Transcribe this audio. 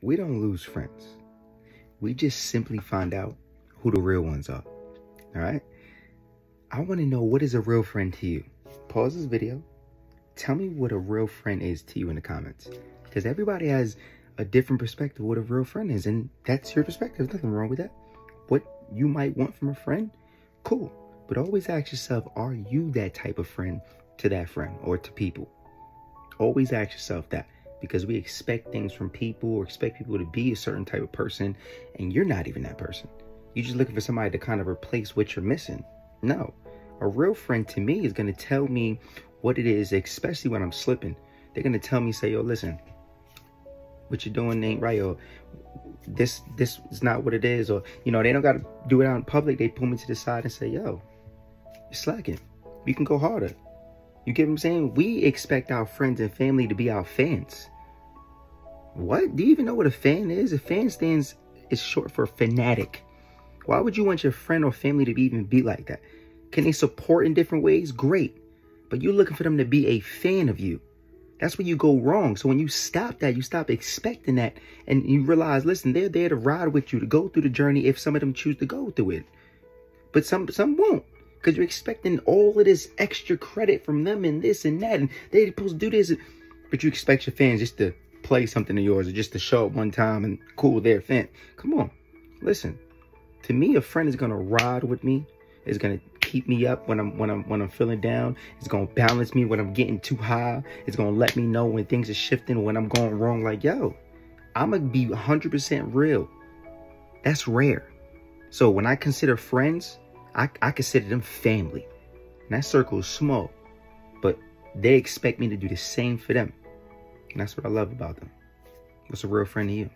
we don't lose friends. We just simply find out who the real ones are. All right? I want to know what is a real friend to you. Pause this video. Tell me what a real friend is to you in the comments. Because everybody has a different perspective what a real friend is. And that's your perspective. There's nothing wrong with that. What you might want from a friend, cool. But always ask yourself, are you that type of friend to that friend or to people? Always ask yourself that because we expect things from people or expect people to be a certain type of person and you're not even that person. You're just looking for somebody to kind of replace what you're missing. No. A real friend to me is going to tell me what it is, especially when I'm slipping. They're going to tell me, say, yo, listen, what you're doing ain't right or this this is not what it is or you know they don't got to do it out in public they pull me to the side and say yo you're slacking you can go harder you get what I'm saying? We expect our friends and family to be our fans. What? Do you even know what a fan is? A fan stands is short for fanatic. Why would you want your friend or family to be, even be like that? Can they support in different ways? Great. But you're looking for them to be a fan of you. That's where you go wrong. So when you stop that, you stop expecting that and you realize, listen, they're there to ride with you, to go through the journey if some of them choose to go through it. But some some won't because you're expecting all of this extra credit from them and this and that, and they're supposed to do this, but you expect your fans just to play something of yours or just to show up one time and cool their fan. Come on, listen. To me, a friend is gonna ride with me, is gonna keep me up when I'm when I'm when I'm feeling down. It's gonna balance me when I'm getting too high. It's gonna let me know when things are shifting, when I'm going wrong. Like yo, I'm gonna be 100% real. That's rare. So when I consider friends, I, I consider them family. And that circle is small, but they expect me to do the same for them. And that's what I love about them. What's a real friend to you?